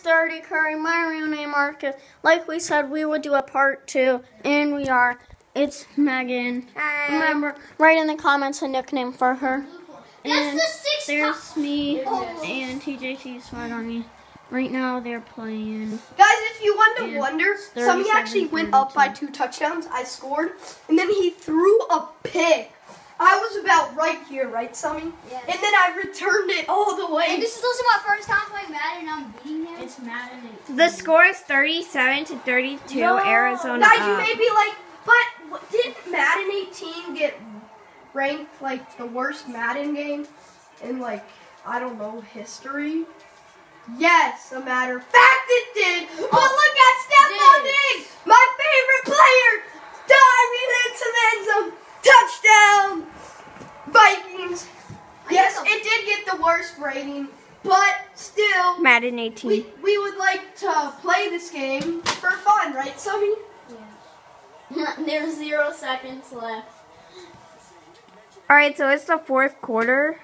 30 Curry. My real name Marcus. Like we said, we would do a part two, and we are. It's Megan. Remember, write in the comments a nickname for her. That's And the sixth there's me Oh. and TJT Sweat on me. Right now they're playing. Guys, if you want to wonder, 37, Sammy actually went up by two touchdowns. I scored, and then he threw a pick. I was about right here, right, Sammy? Yes. And then I returned it all the way. And this is also my first time playing Madden, and I'm beating him. It's Madden. The score is 37 to 32, Arizona Guys, you uh, may be like, but didn't Madden 18 get ranked like the worst Madden game in like I don't know history? Yes, a matter of fact, it did. But look at Stefon did. Diggs, my favorite player, diving into the end zone, touchdown, Vikings. I Yes, get the- it did get the worst rating, but still. Madden 18. We, we would like to play this game for fun, right, Sammy? There's zero seconds left. All right, so it's the fourth quarter.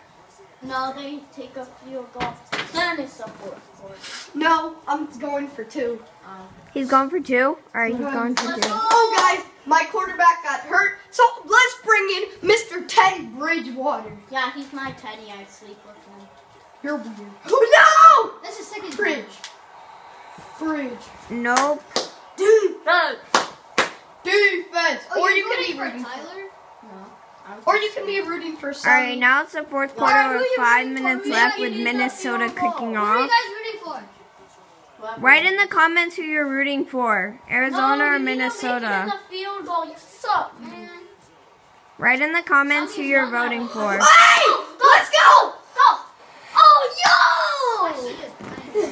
No, they take a field goal. Then it's the fourth quarter. No, I'm going for two. Um, He's going for two. All right, he's going for Let's two. Oh, guys, my quarterback got hurt, so let's bring in Mr. Teddy Bridgewater. yeah, he's my teddy. I sleep with him. You're weird. Oh, That's the second no! Fridge. Fridge. Nope. Dude, Good. defense. Oh, or you're you can rooting be for rooting. Tyler? Or you can be rooting for All Sammy. right, now it's the fourth quarter who with five minutes left with? Minnesota Field goal. kicking Who are you off. guys rooting for? Write in the comments who you're rooting for, Arizona no, or you need to make it in Minnesota. the field goal. You suck, man. Write in the comments who you're voting for. Hey, let's go! Go. Oh, yo!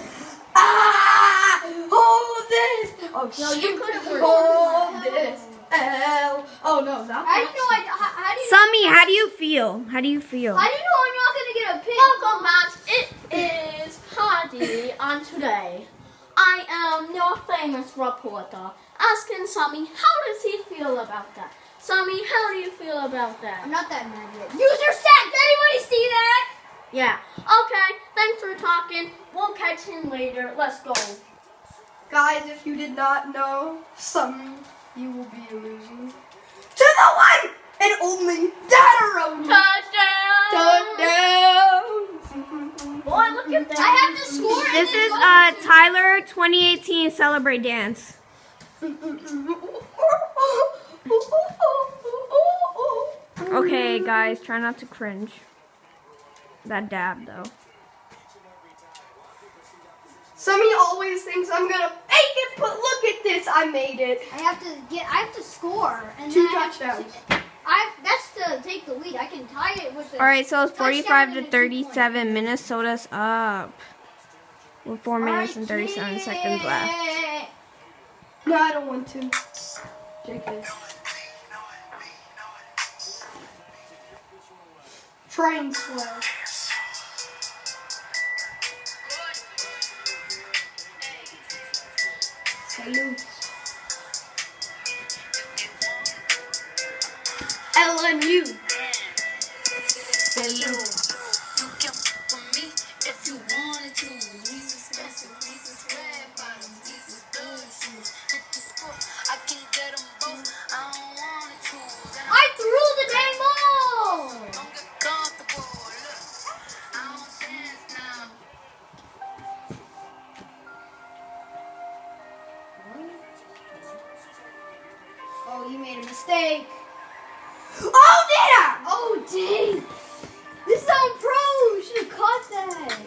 Ah, hold this. Oh, No, you shoot. could have Hold this. L. Oh, no, not I that. didn't know. I, how, how do you? Sammy, how do you feel? How do you feel? How do you know I'm not gonna get a pick? Welcome back. It is Paddy, and today I am your famous reporter asking Sammy how does he feel about that. Sammy, how do you feel about that? I'm not that mad yet. User sack. Did anybody see that? Yeah. Okay. Thanks for talking. We'll catch him later. Let's go. Guys, if you did not know, some you will be losing. To the one and only Dadaroni. Touchdown! Touchdown. Boy, look at that. I have to score. and This is go uh Tyler 2018 Celebrate Dance. Okay, guys, try not to cringe. That dab though. Sammy always thinks I'm gonna make it, but look at this, I made it. I have to get. I have to score. And Two then I have to- touchdowns. I that's to take the lead. I can tie it with. The, All right, so it's 45 to 37. Minnesota's up. With four minutes and 37 seconds left. No, I don't want to. JK. Train slow. Salute. LMU. Salute. Mistake. Oh, did I? Oh, dang. This is on pro. You should have caught that.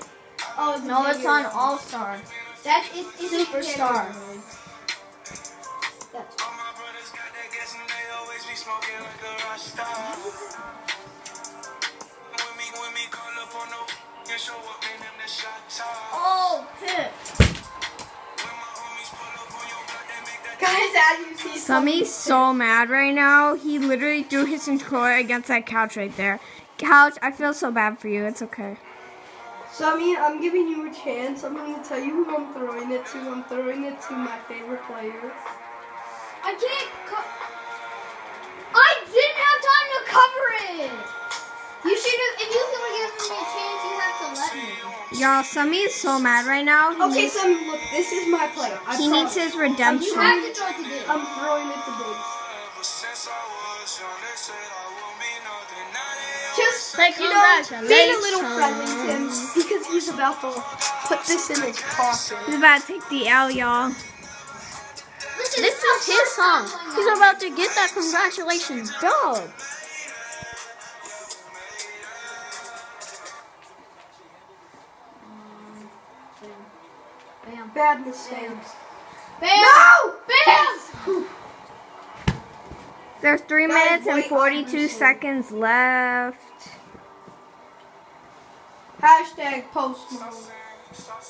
Oh, No, it's on All Star. That is it's Superstar. That's All my brothers got that gas and they always be smoking like a rock star. With me, with me, call up on the and show up in them the shot top. Oh, pick. That Guys, as you see, Sammy's so mad right now. He literally threw his controller against that couch right there. Couch, I feel so bad for you. It's okay. Sammy, I'm giving you a chance. I'm going to tell you who I'm throwing it to. I'm throwing it to my favorite player. I can't. I didn't have time to cover it. You should have. If you were gonna give me a chance, you have to let me. Y'all, Summy is so mad right now. He Okay, needs, so look, this is my play. I he needs promise. his You have to throw to Diggs. I'm throwing it to Diggs. Ever since I was young, they said I won't be nothing. Now they Just, Like, you know, congratulations. being a little friendly to him because he's about to put this in his pocket. He's about to take the L, y'all. Listen, This is his song. He's about to get that congratulations dub. Bam. Bad mistake. Bam. No! Bam. There's three minutes and wait, 42 I'm seconds left. Hashtag post Malone. Stop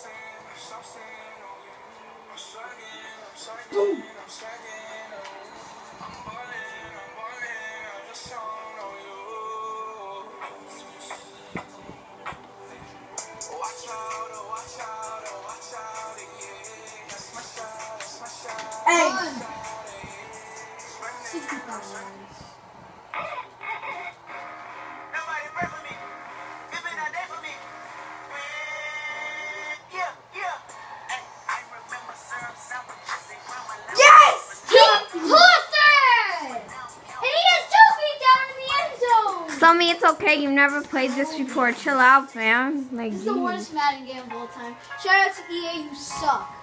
Summy, it's okay. You've never played this before. Chill out, fam. Like, This is the worst Madden game of all time. Shout out to EA, you suck.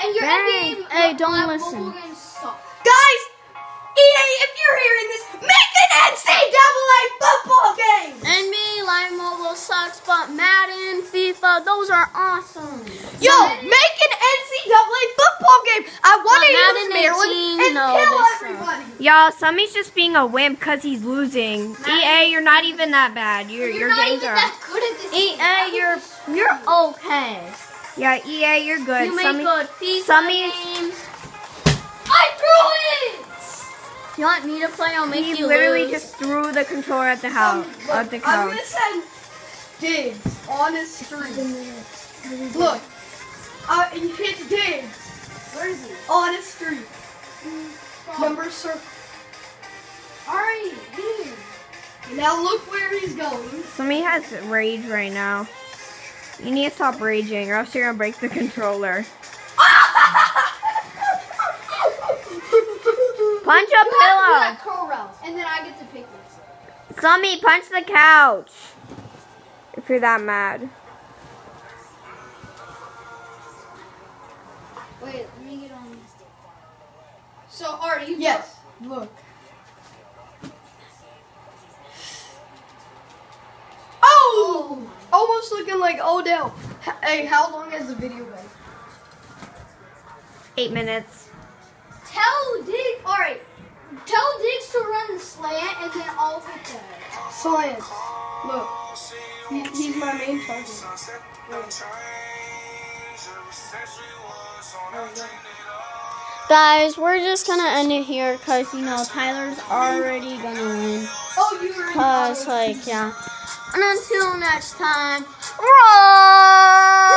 And your Dang. NBA Hey, don't listen. suck. Guys, EA, if you're hearing this, make an NCAA football game! NBA Live Mobile sucks, but Madden, FIFA, those are awesome. Yo, make an NCAA football game! I want to But use Madden Maryland 18, and no, kill they suck. everybody! Y'all, Summy's just being a wimp because he's losing. EA, you're not even that bad. Your You're your not games even are. that good at this. EA, you're you're okay. Yeah, EA, you're good. You make Summy, good FIFA Summy's- games. I threw it. You want me to play? I'll make he you literally lose. just threw the controller at the house, Look, at the I'm couch. gonna send Diggs on his street. Look, uh, he hit Diggs Where is he? on his street. Number circle. Alright. Now look where he's going. Summy has rage right now. You need to stop raging, or else you're gonna break the controller. Punch a You have to do pillow. that curl route, and then I get to pick this. Summy, punch the couch. If you're that mad. Wait, let me get on. So, Art, you yes. Look. Oh! oh! Almost looking like Odell. H- Hey, how long has the video been? Eight minutes. Tell Diggs. Alright. Tell Diggs to run the slant, and then I'll hit that. Science. Look. He, he's my main target. Sunset, no change. Ever since we was on our journey, Guys, we're just gonna end it here because you know Tyler's already gonna win. Oh, you were Cause like yeah. And until next time, roll.